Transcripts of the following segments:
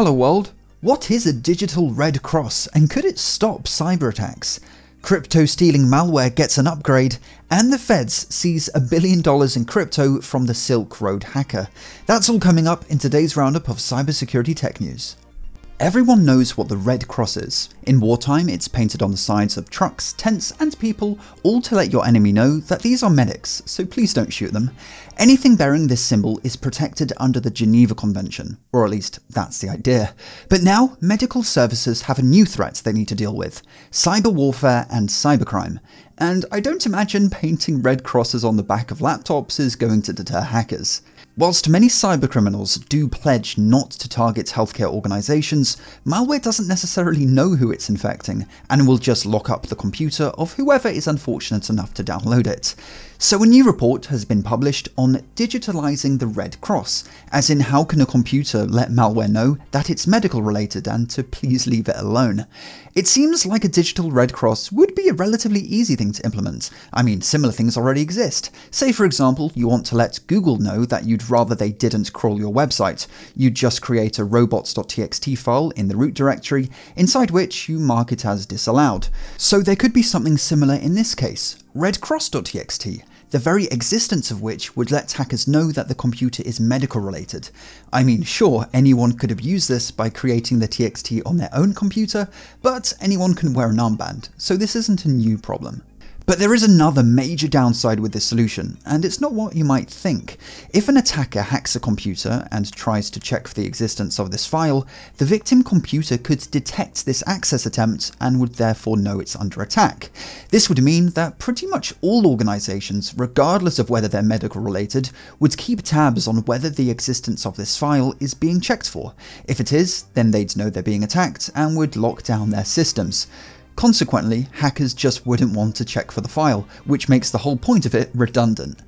Hello world! What is a digital Red Cross and could it stop cyber attacks? Crypto stealing malware gets an upgrade, and the feds seize a billion dollars in crypto from the Silk Road hacker. That's all coming up in today's roundup of cybersecurity tech news. Everyone knows what the Red Cross is. In wartime, it's painted on the sides of trucks, tents, and people, all to let your enemy know that these are medics, so please don't shoot them. Anything bearing this symbol is protected under the Geneva Convention, or at least that's the idea. But now, medical services have a new threat they need to deal with cyber warfare and cybercrime. And I don't imagine painting red crosses on the back of laptops is going to deter hackers. Whilst many cybercriminals do pledge not to target healthcare organizations, malware doesn't necessarily know who it's infecting and will just lock up the computer of whoever is unfortunate enough to download it. So a new report has been published on digitalising the Red Cross, as in how can a computer let malware know that it's medical related and to please leave it alone. It seems like a digital Red Cross would be a relatively easy thing to implement. I mean, similar things already exist. Say for example, you want to let Google know that you'd rather they didn't crawl your website. You'd just create a robots.txt file in the root directory, inside which you mark it as disallowed. So there could be something similar in this case, redcross.txt the very existence of which would let hackers know that the computer is medical related. I mean, sure, anyone could have used this by creating the TXT on their own computer, but anyone can wear an armband, so this isn't a new problem. But there is another major downside with this solution, and it's not what you might think. If an attacker hacks a computer and tries to check for the existence of this file, the victim computer could detect this access attempt and would therefore know it's under attack. This would mean that pretty much all organizations, regardless of whether they're medical related, would keep tabs on whether the existence of this file is being checked for. If it is, then they'd know they're being attacked and would lock down their systems. Consequently, hackers just wouldn't want to check for the file, which makes the whole point of it redundant.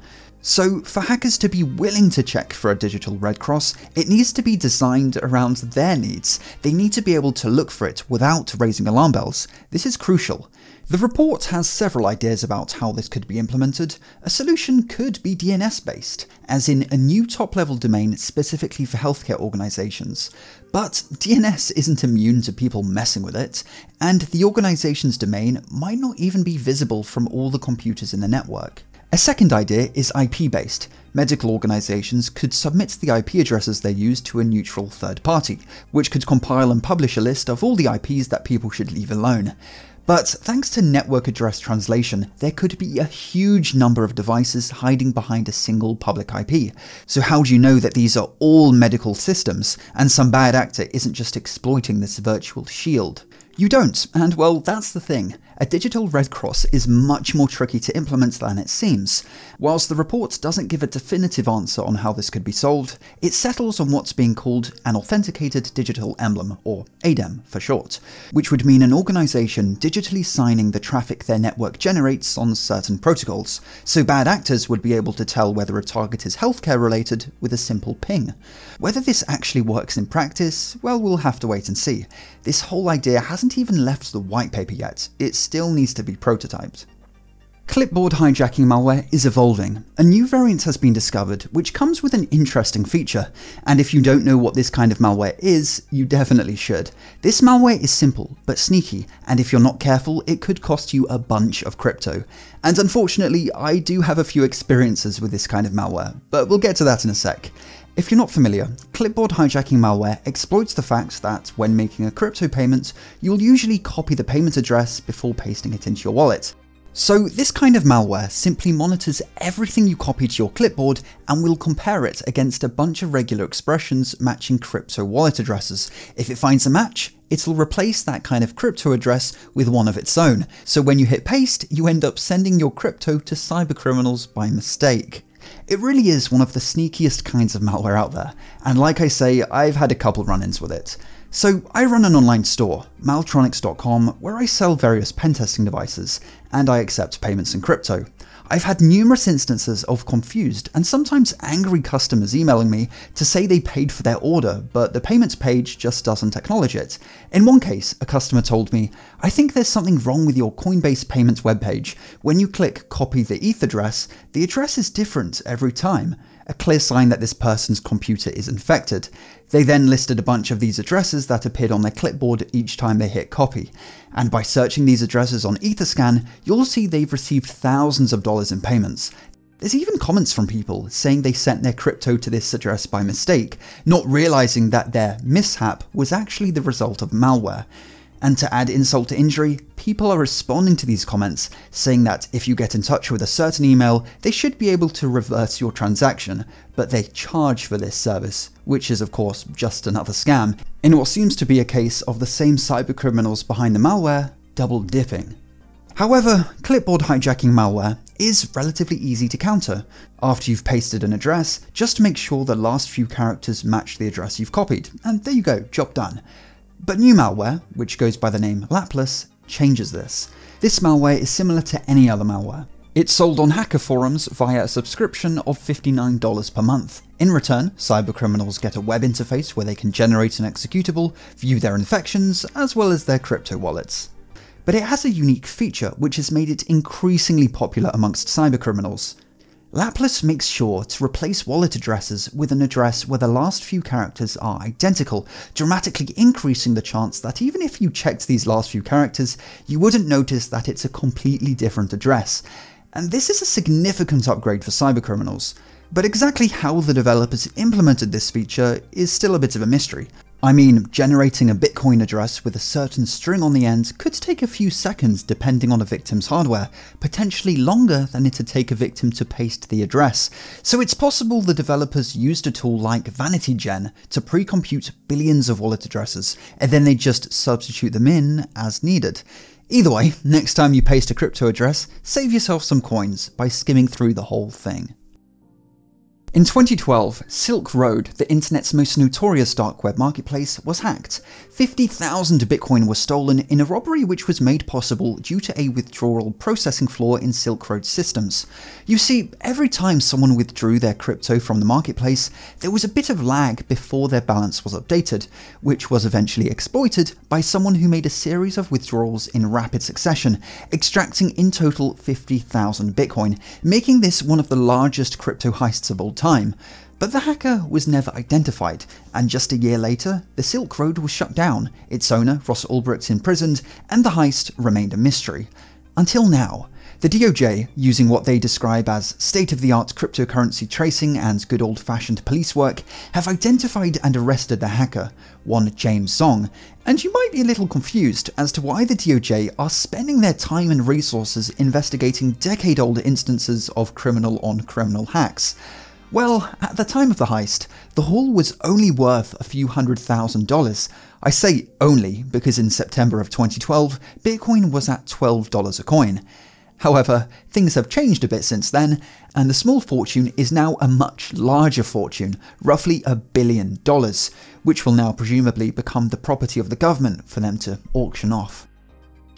So, for hackers to be willing to check for a digital Red Cross, it needs to be designed around their needs. They need to be able to look for it without raising alarm bells. This is crucial. The report has several ideas about how this could be implemented. A solution could be DNS based, as in a new top level domain specifically for healthcare organisations. But DNS isn't immune to people messing with it, and the organisation's domain might not even be visible from all the computers in the network. A second idea is IP based. Medical organisations could submit the IP addresses they use to a neutral third party, which could compile and publish a list of all the IPs that people should leave alone. But thanks to network address translation, there could be a huge number of devices hiding behind a single public IP. So how do you know that these are all medical systems, and some bad actor isn't just exploiting this virtual shield? You don't, and well, that's the thing. A digital Red Cross is much more tricky to implement than it seems. Whilst the report doesn't give a definitive answer on how this could be solved, it settles on what's being called an Authenticated Digital Emblem, or ADEM for short, which would mean an organisation digitally signing the traffic their network generates on certain protocols, so bad actors would be able to tell whether a target is healthcare related with a simple ping. Whether this actually works in practice, well, we'll have to wait and see. This whole idea hasn't even left the white paper yet, it still needs to be prototyped. Clipboard hijacking malware is evolving. A new variant has been discovered, which comes with an interesting feature, and if you don't know what this kind of malware is, you definitely should. This malware is simple, but sneaky, and if you're not careful, it could cost you a bunch of crypto. And unfortunately, I do have a few experiences with this kind of malware, but we'll get to that in a sec. If you're not familiar, clipboard hijacking malware exploits the fact that when making a crypto payment, you'll usually copy the payment address before pasting it into your wallet. So this kind of malware simply monitors everything you copy to your clipboard and will compare it against a bunch of regular expressions matching crypto wallet addresses. If it finds a match, it'll replace that kind of crypto address with one of its own. So when you hit paste, you end up sending your crypto to cybercriminals by mistake. It really is one of the sneakiest kinds of malware out there, and like I say, I've had a couple run-ins with it. So I run an online store, Maltronics.com, where I sell various pen testing devices, and I accept payments in crypto. I've had numerous instances of confused and sometimes angry customers emailing me to say they paid for their order, but the payments page just doesn't acknowledge it. In one case, a customer told me, I think there's something wrong with your Coinbase payments webpage. When you click copy the ETH address, the address is different every time. A clear sign that this person's computer is infected. They then listed a bunch of these addresses that appeared on their clipboard each time they hit copy. And by searching these addresses on Etherscan, you'll see they've received thousands of dollars in payments. There's even comments from people saying they sent their crypto to this address by mistake, not realizing that their mishap was actually the result of malware. And to add insult to injury, people are responding to these comments, saying that if you get in touch with a certain email, they should be able to reverse your transaction, but they charge for this service, which is of course just another scam, in what seems to be a case of the same cybercriminals behind the malware double dipping. However, clipboard hijacking malware is relatively easy to counter. After you've pasted an address, just make sure the last few characters match the address you've copied, and there you go, job done. But new malware, which goes by the name Laplas, changes this. This malware is similar to any other malware. It's sold on hacker forums via a subscription of $59 per month. In return, cybercriminals get a web interface where they can generate an executable, view their infections, as well as their crypto wallets. But it has a unique feature which has made it increasingly popular amongst cybercriminals. Laplas makes sure to replace wallet addresses with an address where the last few characters are identical, dramatically increasing the chance that even if you checked these last few characters, you wouldn't notice that it's a completely different address. And this is a significant upgrade for cybercriminals. But exactly how the developers implemented this feature is still a bit of a mystery. I mean, generating a Bitcoin address with a certain string on the end could take a few seconds depending on a victim's hardware, potentially longer than it'd take a victim to paste the address. So it's possible the developers used a tool like VanityGen to pre-compute billions of wallet addresses, and then they just substitute them in as needed. Either way, next time you paste a crypto address, save yourself some coins by skimming through the whole thing. In 2012, Silk Road, the internet's most notorious dark web marketplace, was hacked. 50,000 Bitcoin was stolen in a robbery which was made possible due to a withdrawal processing flaw in Silk Road systems. You see, every time someone withdrew their crypto from the marketplace, there was a bit of lag before their balance was updated, which was eventually exploited by someone who made a series of withdrawals in rapid succession, extracting in total 50,000 Bitcoin, making this one of the largest crypto heists of all time. But the hacker was never identified, and just a year later, the Silk Road was shut down, its owner, Ross Ulbricht, imprisoned, and the heist remained a mystery. Until now. The DOJ, using what they describe as state-of-the-art cryptocurrency tracing and good old-fashioned police work, have identified and arrested the hacker, one James Zhong, and you might be a little confused as to why the DOJ are spending their time and resources investigating decade-old instances of criminal-on-criminal hacks. Well, at the time of the heist, the haul was only worth a few hundred thousand dollars. I say only because in September of 2012, Bitcoin was at $12 a coin. However, things have changed a bit since then, and the small fortune is now a much larger fortune, roughly a billion dollars, which will now presumably become the property of the government for them to auction off.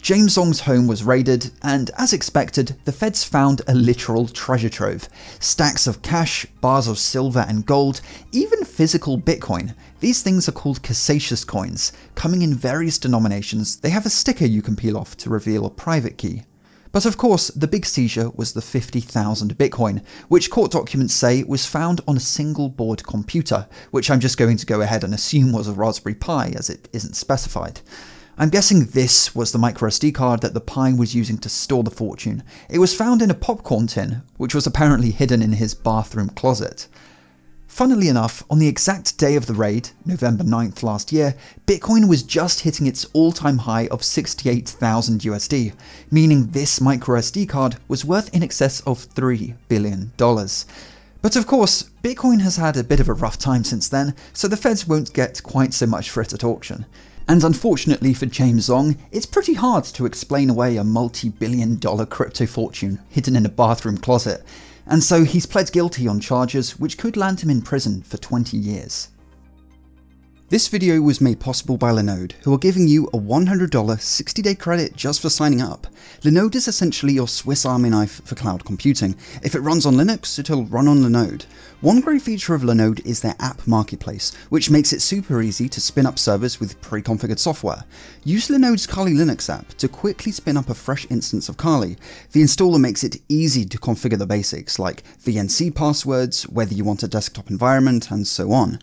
James Zhong's home was raided, and as expected, the feds found a literal treasure trove. Stacks of cash, bars of silver and gold, even physical Bitcoin. These things are called Casascius coins. Coming in various denominations, they have a sticker you can peel off to reveal a private key. But of course, the big seizure was the 50,000 Bitcoin, which court documents say was found on a single board computer, which I'm just going to go ahead and assume was a Raspberry Pi as it isn't specified. I'm guessing this was the microSD card that the Pi was using to store the fortune. It was found in a popcorn tin, which was apparently hidden in his bathroom closet. Funnily enough, on the exact day of the raid, November 9th last year, Bitcoin was just hitting its all-time high of 68,000 USD, meaning this microSD card was worth in excess of $3 billion. But of course, Bitcoin has had a bit of a rough time since then, so the feds won't get quite so much for it at auction. And unfortunately for James Zhong, it's pretty hard to explain away a multi-billion dollar crypto fortune hidden in a bathroom closet, and so he's pled guilty on charges which could land him in prison for 20 years. This video was made possible by Linode, who are giving you a $100 60-day credit just for signing up. Linode is essentially your Swiss army knife for cloud computing. If it runs on Linux, it'll run on Linode. One great feature of Linode is their app marketplace, which makes it super easy to spin up servers with pre-configured software. Use Linode's Kali Linux app to quickly spin up a fresh instance of Kali. The installer makes it easy to configure the basics like VNC passwords, whether you want a desktop environment, and so on.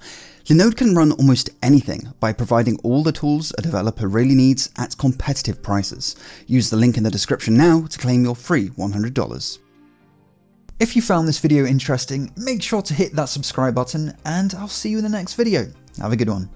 Linode can run almost anything by providing all the tools a developer really needs at competitive prices. Use the link in the description now to claim your free $100. If you found this video interesting, make sure to hit that subscribe button and I'll see you in the next video. Have a good one.